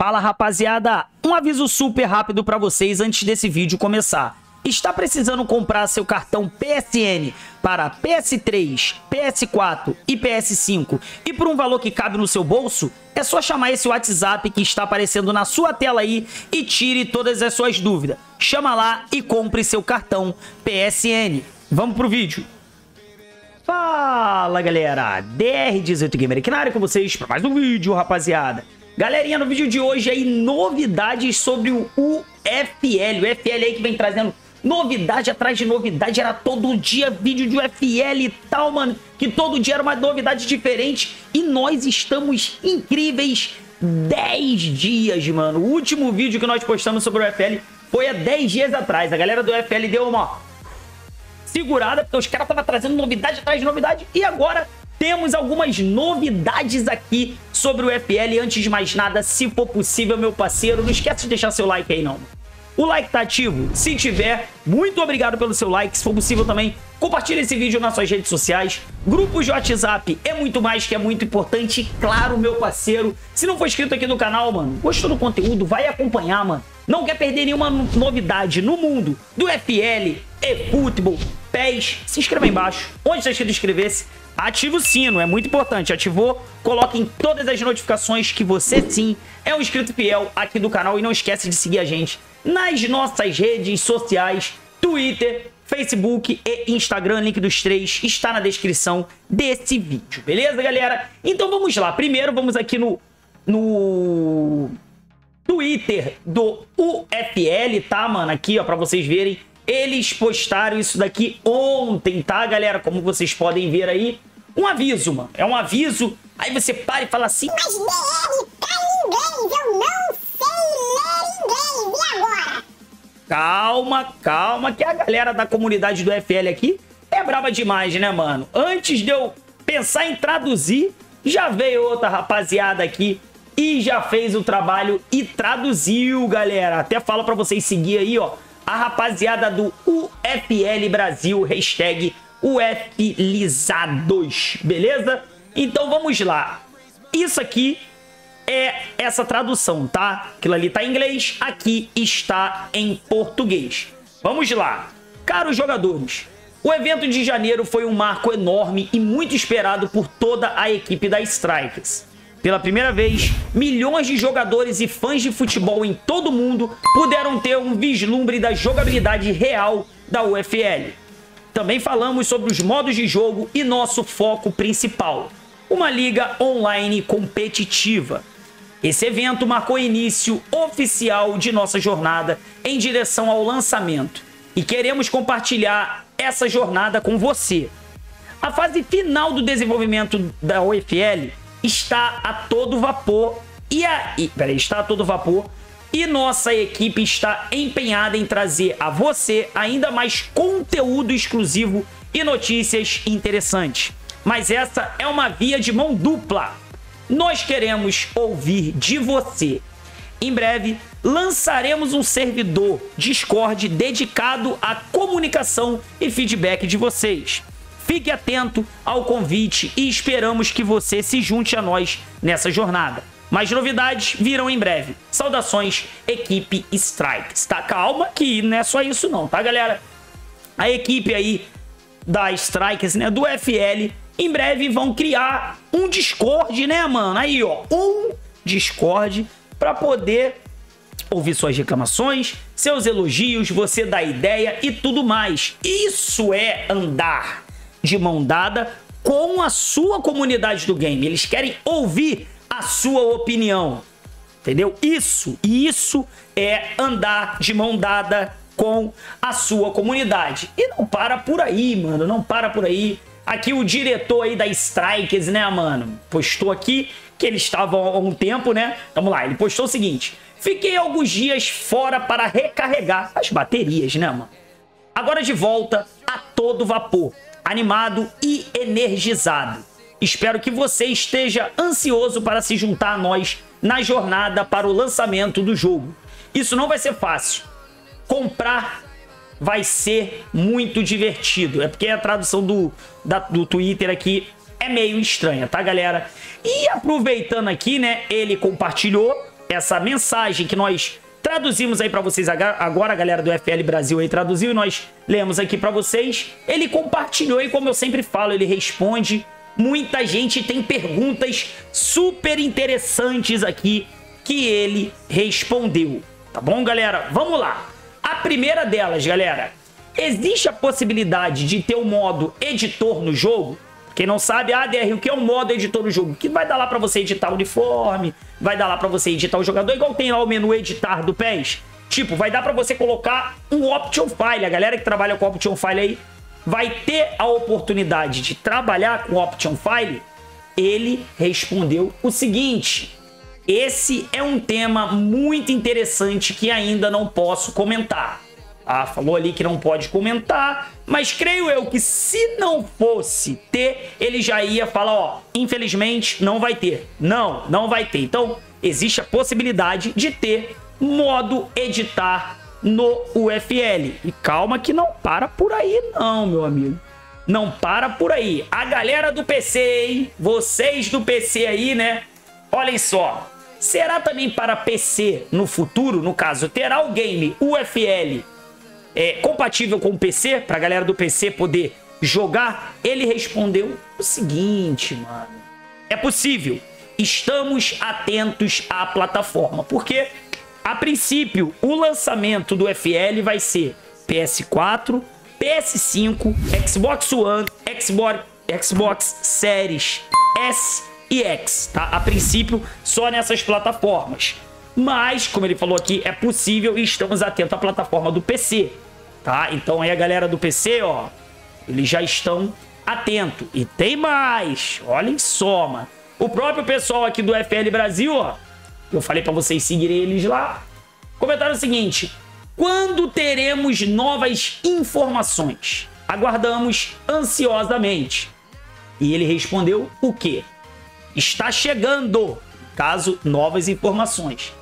Fala rapaziada, um aviso super rápido para vocês antes desse vídeo começar. Está precisando comprar seu cartão PSN para PS3, PS4 e PS5 e por um valor que cabe no seu bolso? É só chamar esse WhatsApp que está aparecendo na sua tela aí e tire todas as suas dúvidas. Chama lá e compre seu cartão PSN. Vamos pro vídeo. Fala galera, DR18 Gamer aqui na área com vocês para mais um vídeo rapaziada. Galerinha, no vídeo de hoje aí, novidades sobre o UFL. O UFL aí que vem trazendo novidade atrás de novidade. Era todo dia vídeo de UFL e tal, mano. Que todo dia era uma novidade diferente. E nós estamos incríveis 10 dias, mano. O último vídeo que nós postamos sobre o UFL foi há 10 dias atrás. A galera do UFL deu uma segurada, porque os caras estavam trazendo novidade atrás de novidade. E agora temos algumas novidades aqui sobre o FL. Antes de mais nada, se for possível, meu parceiro, não esquece de deixar seu like aí não. O like tá ativo? Se tiver, muito obrigado pelo seu like. Se for possível também, compartilhe esse vídeo nas suas redes sociais. Grupos de WhatsApp é muito mais que é muito importante. E claro, meu parceiro, se não for inscrito aqui no canal, mano, gostou do conteúdo, vai acompanhar, mano. Não quer perder nenhuma novidade no mundo do FL, e-futebol, PES, se inscreva aí embaixo. Onde está escrito inscrever-se, ative o sino, é muito importante. Ativou, coloque em todas as notificações que você sim é um inscrito fiel aqui do canal e não esquece de seguir a gente nas nossas redes sociais, Twitter, Facebook e Instagram, link dos três está na descrição desse vídeo, beleza, galera? Então vamos lá, primeiro vamos aqui no, no Twitter do UFL, tá, mano? Aqui, ó, pra vocês verem, eles postaram isso daqui ontem, tá, galera? Como vocês podem ver aí, um aviso, mano, é um aviso, aí você para e fala assim... Mas BR, tá em inglês, eu não Calma, calma, que a galera da comunidade do FL aqui é braba demais, né, mano? Antes de eu pensar em traduzir, já veio outra rapaziada aqui e já fez o trabalho e traduziu, galera. Até falo pra vocês seguir aí, ó, a rapaziada do UFL Brasil, hashtag UFLizados, beleza? Então vamos lá. Isso aqui é essa tradução, tá? Aquilo ali tá em inglês, aqui está em português. Vamos lá. Caros jogadores, o evento de janeiro foi um marco enorme e muito esperado por toda a equipe da Strikers. Pela primeira vez, milhões de jogadores e fãs de futebol em todo o mundo puderam ter um vislumbre da jogabilidade real da UFL. Também falamos sobre os modos de jogo e nosso foco principal, uma liga online competitiva. Esse evento marcou início oficial de nossa jornada em direção ao lançamento e queremos compartilhar essa jornada com você. A fase final do desenvolvimento da UFL está a todo vapor e a, e, peraí, está a todo vapor e nossa equipe está empenhada em trazer a você ainda mais conteúdo exclusivo e notícias interessantes. Mas essa é uma via de mão dupla nós queremos ouvir de você. Em breve, lançaremos um servidor Discord dedicado à comunicação e feedback de vocês. Fique atento ao convite e esperamos que você se junte a nós nessa jornada. Mais novidades virão em breve. Saudações, equipe Strikes. Tá calma que não é só isso não, tá galera? A equipe aí da Strikes, né, do FL, em breve vão criar um Discord, né, mano? Aí, ó, um Discord para poder ouvir suas reclamações, seus elogios, você dar ideia e tudo mais. Isso é andar de mão dada com a sua comunidade do game. Eles querem ouvir a sua opinião. Entendeu? Isso, isso é andar de mão dada com a sua comunidade. E não para por aí, mano, não para por aí. Aqui o diretor aí da Strikers, né, mano? Postou aqui que ele estava há um tempo, né? Vamos lá, ele postou o seguinte. Fiquei alguns dias fora para recarregar as baterias, né, mano? Agora de volta a todo vapor, animado e energizado. Espero que você esteja ansioso para se juntar a nós na jornada para o lançamento do jogo. Isso não vai ser fácil. Comprar vai ser muito divertido. É porque a tradução do, da, do Twitter aqui é meio estranha, tá, galera? E aproveitando aqui, né, ele compartilhou essa mensagem que nós traduzimos aí para vocês agora, a galera do FL Brasil aí traduziu e nós lemos aqui para vocês. Ele compartilhou e como eu sempre falo, ele responde. Muita gente tem perguntas super interessantes aqui que ele respondeu. Tá bom, galera? Vamos lá. A primeira delas, galera, existe a possibilidade de ter o um modo editor no jogo? Quem não sabe, ah, DR, o que é um modo editor do jogo? Que vai dar lá para você editar o uniforme, vai dar lá para você editar o jogador, igual tem lá o menu editar do PES. Tipo, vai dar para você colocar um option file. A galera que trabalha com option file aí vai ter a oportunidade de trabalhar com option file. Ele respondeu o seguinte: esse é um tema muito interessante que ainda não posso comentar. Ah, falou ali que não pode comentar, mas creio eu que se não fosse ter, ele já ia falar, ó, infelizmente não vai ter. Não, não vai ter. Então, existe a possibilidade de ter modo editar no UFL. E calma que não para por aí não, meu amigo. Não para por aí. A galera do PC, hein? Vocês do PC aí, né? Olhem só. Será também para PC no futuro, no caso, terá o game UFL é, compatível com o PC, pra galera do PC poder jogar, ele respondeu o seguinte, mano. É possível. Estamos atentos à plataforma. Porque, a princípio, o lançamento do FL vai ser PS4, PS5, Xbox One, Xbox, Xbox Series S e X, tá? A princípio, só nessas plataformas. Mas, como ele falou aqui, é possível e estamos atentos à plataforma do PC, tá? Então aí a galera do PC, ó, eles já estão atentos. E tem mais, olhem só, mano. O próprio pessoal aqui do FL Brasil, ó, eu falei para vocês seguirem eles lá, comentaram o seguinte, quando teremos novas informações? Aguardamos ansiosamente. E ele respondeu o quê? Está chegando, caso novas informações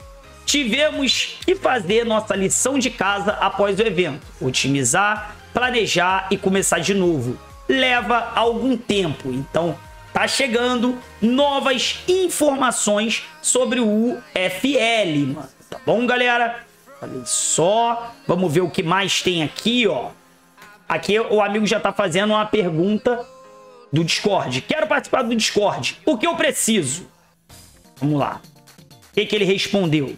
tivemos que fazer nossa lição de casa após o evento. Otimizar, planejar e começar de novo. Leva algum tempo, então tá chegando novas informações sobre o UFL, mano. Tá bom, galera? Só, vamos ver o que mais tem aqui, ó. Aqui o amigo já tá fazendo uma pergunta do Discord. Quero participar do Discord. O que eu preciso? Vamos lá. O que, que ele respondeu?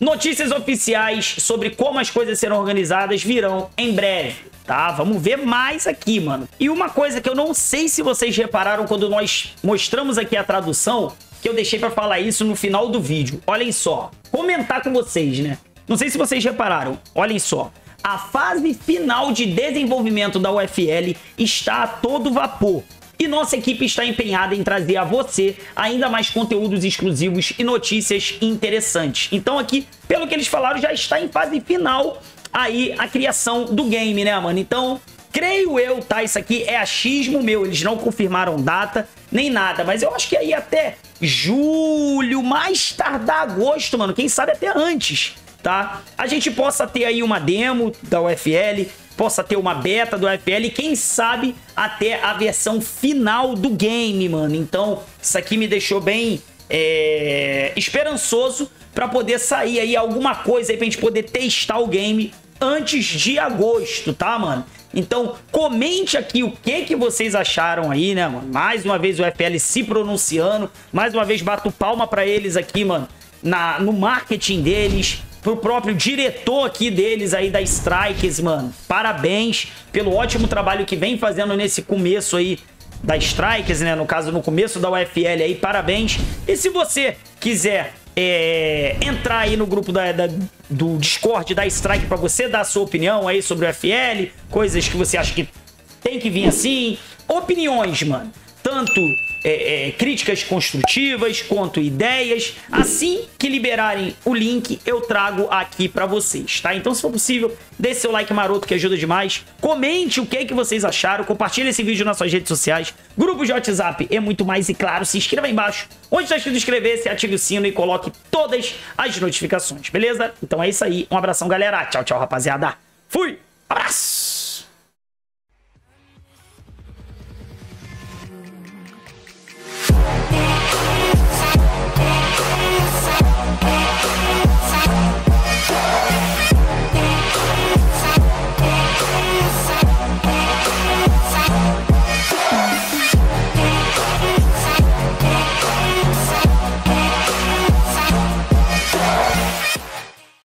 Notícias oficiais sobre como as coisas serão organizadas virão em breve, tá? Vamos ver mais aqui, mano. E uma coisa que eu não sei se vocês repararam quando nós mostramos aqui a tradução, que eu deixei para falar isso no final do vídeo. Olhem só, comentar com vocês, né? Não sei se vocês repararam, olhem só. A fase final de desenvolvimento da UFL está a todo vapor e nossa equipe está empenhada em trazer a você ainda mais conteúdos exclusivos e notícias interessantes. Então aqui, pelo que eles falaram, já está em fase final aí a criação do game, né, mano? Então, creio eu, tá? Isso aqui é achismo meu, eles não confirmaram data nem nada, mas eu acho que aí até julho, mais tardar agosto, mano, quem sabe até antes, tá? A gente possa ter aí uma demo da UFL, possa ter uma beta do FL e quem sabe até a versão final do game, mano. Então, isso aqui me deixou bem é, esperançoso para poder sair aí alguma coisa aí pra gente poder testar o game antes de agosto, tá, mano? Então, comente aqui o que que vocês acharam aí, né, mano? Mais uma vez o FL se pronunciando, mais uma vez bato palma para eles aqui, mano, na, no marketing deles, pro próprio diretor aqui deles aí da Strikes, mano. Parabéns pelo ótimo trabalho que vem fazendo nesse começo aí da Strikes, né? No caso, no começo da UFL aí, parabéns. E se você quiser é, entrar aí no grupo da, da, do Discord da Strike para você dar a sua opinião aí sobre o UFL, coisas que você acha que tem que vir assim, opiniões, mano. Tanto é, é, críticas construtivas quanto ideias. Assim que liberarem o link, eu trago aqui para vocês, tá? Então, se for possível, deixe seu like maroto que ajuda demais. Comente o que, que vocês acharam, compartilhe esse vídeo nas suas redes sociais, grupos de WhatsApp e muito mais. E claro, se inscreva aí embaixo, onde está escrito inscrever-se, ative o sino e coloque todas as notificações, beleza? Então é isso aí, um abração galera, tchau, tchau rapaziada, fui, abraço!